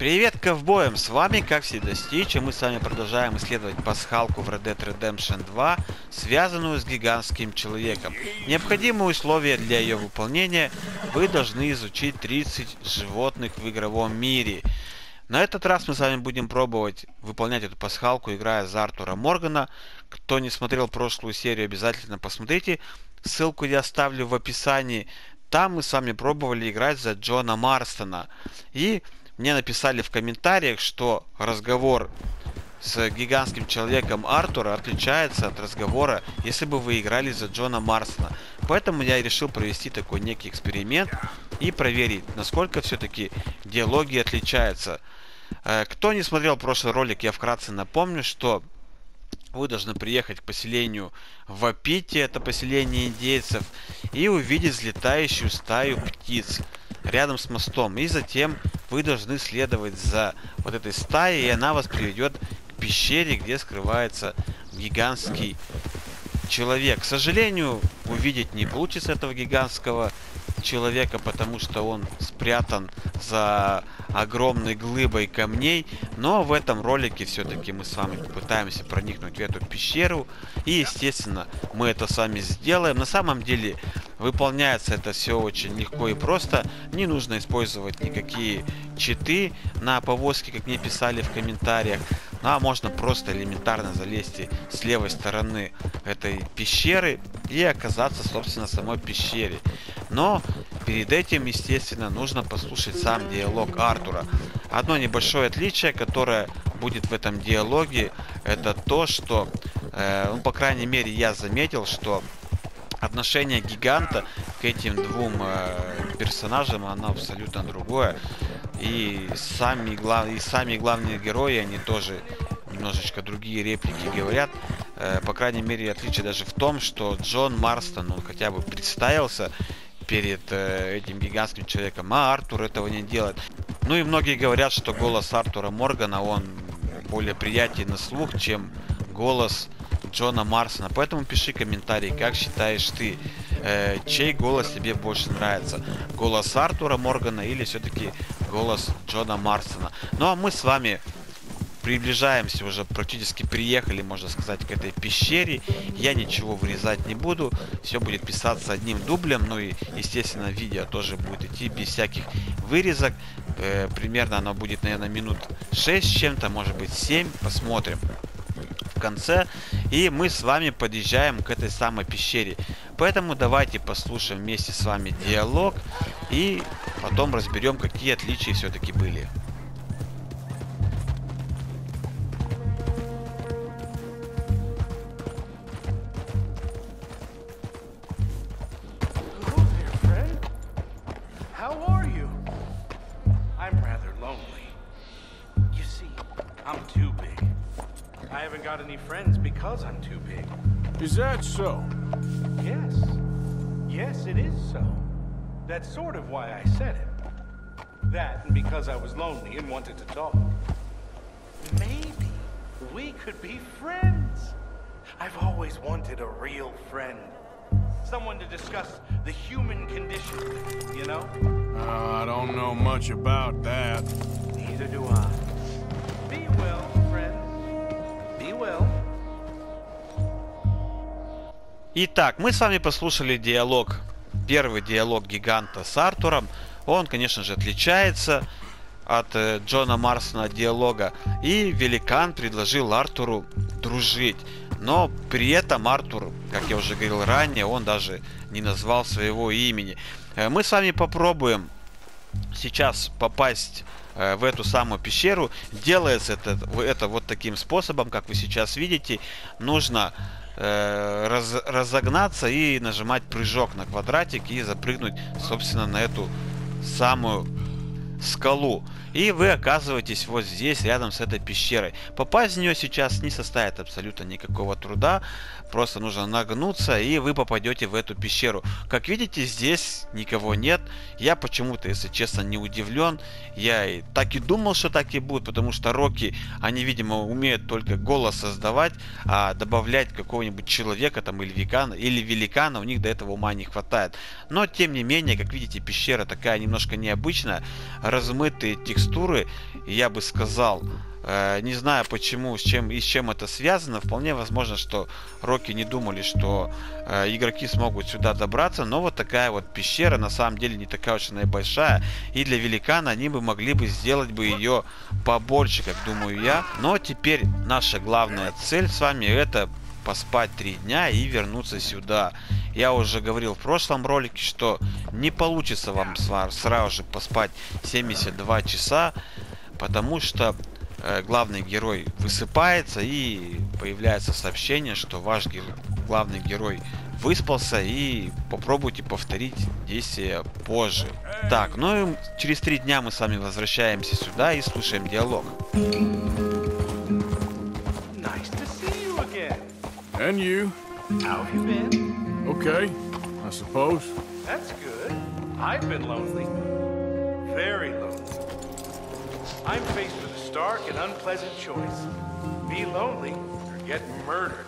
Привет ковбоям, с вами как всегда Стич, и мы с вами продолжаем исследовать пасхалку в Red Dead Redemption 2, связанную с гигантским человеком. Необходимые условия для ее выполнения вы должны изучить 30 животных в игровом мире. На этот раз мы с вами будем пробовать выполнять эту пасхалку, играя за Артура Моргана. Кто не смотрел прошлую серию, обязательно посмотрите. Ссылку я оставлю в описании. Там мы с вами пробовали играть за Джона Марстона. И мне написали в комментариях, что разговор с гигантским человеком Артура отличается от разговора, если бы вы играли за Джона Марсона. Поэтому я решил провести такой некий эксперимент и проверить, насколько все-таки диалоги отличаются. Э, кто не смотрел прошлый ролик, я вкратце напомню, что вы должны приехать к поселению Вапити, это поселение индейцев, и увидеть взлетающую стаю птиц рядом с мостом. И затем вы должны следовать за вот этой стаей, и она вас приведет к пещере, где скрывается гигантский человек. К сожалению, увидеть не получится этого гигантского человека, потому что он спрятан за огромной глыбой камней. Но в этом ролике все-таки мы с вами попытаемся проникнуть в эту пещеру. И, естественно, мы это с вами сделаем. На самом деле, выполняется это все очень легко и просто. Не нужно использовать никакие читы на повозке, как мне писали в комментариях. Ну а можно просто элементарно залезть с левой стороны этой пещеры и оказаться, собственно, в самой пещере. Но перед этим, естественно, нужно послушать сам диалог Артура. Одно небольшое отличие, которое будет в этом диалоге, это то, что, э, ну, по крайней мере, я заметил, что отношение гиганта к этим двум э, персонажам, оно абсолютно другое. И сами, глав... и сами главные герои, они тоже немножечко другие реплики говорят. Э, по крайней мере, отличие даже в том, что Джон Марстон, он хотя бы представился перед э, этим гигантским человеком, а Артур этого не делает. Ну и многие говорят, что голос Артура Моргана, он более приятен на слух, чем голос Джона Марсона. Поэтому пиши комментарий, как считаешь ты, э, чей голос тебе больше нравится. Голос Артура Моргана или все-таки голос Джона Марсона. Ну а мы с вами приближаемся, уже практически приехали, можно сказать, к этой пещере. Я ничего вырезать не буду, все будет писаться одним дублем, ну и, естественно, видео тоже будет идти без всяких вырезок. Э, примерно оно будет, наверное, минут 6 чем-то, может быть 7, посмотрим конце. И мы с вами подъезжаем к этой самой пещере. Поэтому давайте послушаем вместе с вами диалог и потом разберем, какие отличия все-таки были. Got any friends because I'm too big. Is that so? Yes. Yes, it is so. That's sort of why I said it. That and because I was lonely and wanted to talk. Maybe we could be friends. I've always wanted a real friend. Someone to discuss the human condition you know? Uh, I don't know much about that. Neither do I. Итак, мы с вами послушали диалог, первый диалог гиганта с Артуром. Он, конечно же, отличается от э, Джона Марсона диалога. И великан предложил Артуру дружить. Но при этом Артур, как я уже говорил ранее, он даже не назвал своего имени. Э, мы с вами попробуем сейчас попасть э, в эту самую пещеру. Делается это, это вот таким способом, как вы сейчас видите. Нужно э, раз, разогнаться и нажимать прыжок на квадратик и запрыгнуть, собственно, на эту самую скалу. И вы оказываетесь вот здесь, рядом с этой пещерой. Попасть в нее сейчас не составит абсолютно никакого труда. Просто нужно нагнуться, и вы попадете в эту пещеру. Как видите, здесь никого нет. Я почему-то, если честно, не удивлен. Я и так и думал, что так и будет, потому что Роки, они, видимо, умеют только голос создавать, а добавлять какого-нибудь человека там или великана, или великана у них до этого ума не хватает. Но, тем не менее, как видите, пещера такая немножко необычная. Размытые текстуры я бы сказал, Э, не знаю почему, с чем и с чем это связано. Вполне возможно, что Роки не думали, что э, игроки смогут сюда добраться. Но вот такая вот пещера на самом деле не такая уж она и большая. И для великана они бы могли бы сделать бы ее побольше, как думаю я. Но теперь наша главная цель с вами это поспать три дня и вернуться сюда. Я уже говорил в прошлом ролике, что не получится вам сразу же поспать 72 часа, потому что Э, главный герой высыпается и появляется сообщение, что ваш главный герой выспался и попробуйте повторить действие позже. Так, ну и через три дня мы с вами возвращаемся сюда и слушаем диалог. And you? How have you been? Okay, I suppose. That's good. I've been lonely. Very lonely. I'm faced with a stark and unpleasant choice. Be lonely or get murdered.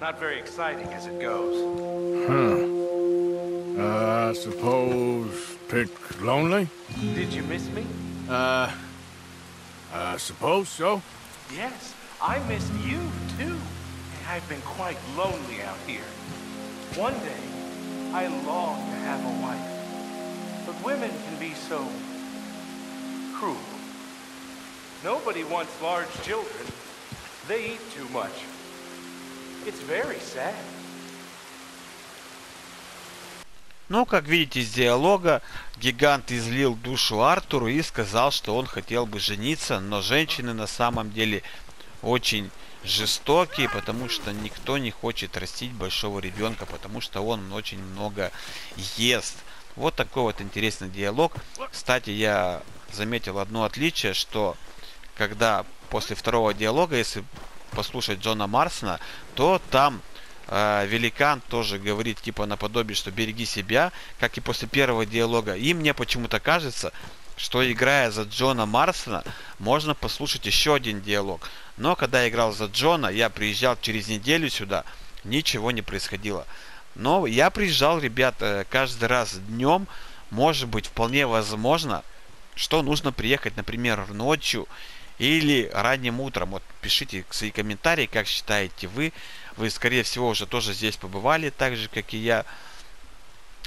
Not very exciting as it goes. Huh. Uh, I suppose pick lonely? Did you miss me? Uh, I suppose so. Yes, I missed you too. I've been quite lonely out here. One day, I long to have a wife. But women can be so cruel. Nobody wants large children. They eat too much. It's very sad. Ну, как видите из диалога, гигант излил душу Артуру и сказал, что он хотел бы жениться, но женщины на самом деле очень жестокие, потому что никто не хочет растить большого ребенка, потому что он очень много ест. Вот такой вот интересный диалог. Кстати, я заметил одно отличие, что когда после второго диалога, если послушать Джона Марсона, то там э, великан тоже говорит типа наподобие, что береги себя, как и после первого диалога. И мне почему-то кажется, что играя за Джона Марсона, можно послушать еще один диалог. Но когда я играл за Джона, я приезжал через неделю сюда, ничего не происходило. Но я приезжал, ребят, каждый раз днем, может быть, вполне возможно, что нужно приехать, например, ночью или ранним утром. Вот пишите свои комментарии, как считаете вы. Вы, скорее всего, уже тоже здесь побывали, так же, как и я.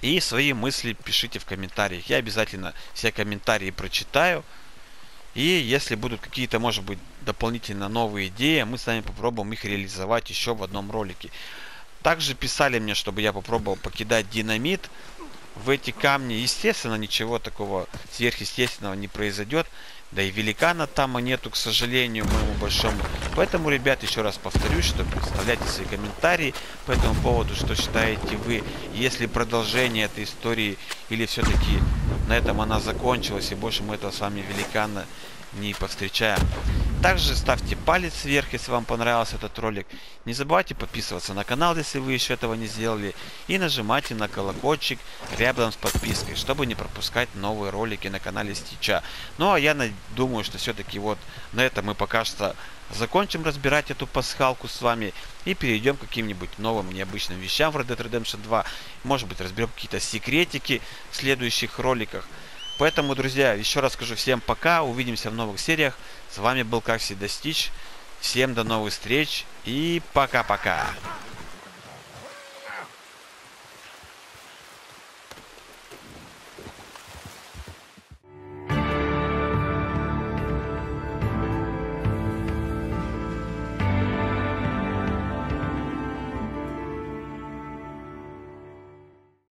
И свои мысли пишите в комментариях. Я обязательно все комментарии прочитаю. И если будут какие-то, может быть, дополнительно новые идеи, мы с вами попробуем их реализовать еще в одном ролике. Также писали мне, чтобы я попробовал покидать динамит в эти камни. Естественно, ничего такого сверхъестественного не произойдет. Да и великана там нету, к сожалению, моему большому. Поэтому, ребят, еще раз повторюсь, что представляйте свои комментарии по этому поводу, что считаете вы. Если продолжение этой истории или все-таки на этом она закончилась и больше мы этого с вами великана не повстречаем. Также ставьте палец вверх, если вам понравился этот ролик. Не забывайте подписываться на канал, если вы еще этого не сделали. И нажимайте на колокольчик рядом с подпиской, чтобы не пропускать новые ролики на канале Стича. Ну а я думаю, что все-таки вот на этом мы пока что закончим разбирать эту пасхалку с вами и перейдем к каким-нибудь новым необычным вещам в Red Dead Redemption 2. Может быть разберем какие-то секретики в следующих роликах. Поэтому, друзья, еще раз скажу всем пока, увидимся в новых сериях. С вами был, как всегда, Стич. Всем до новых встреч и пока-пока.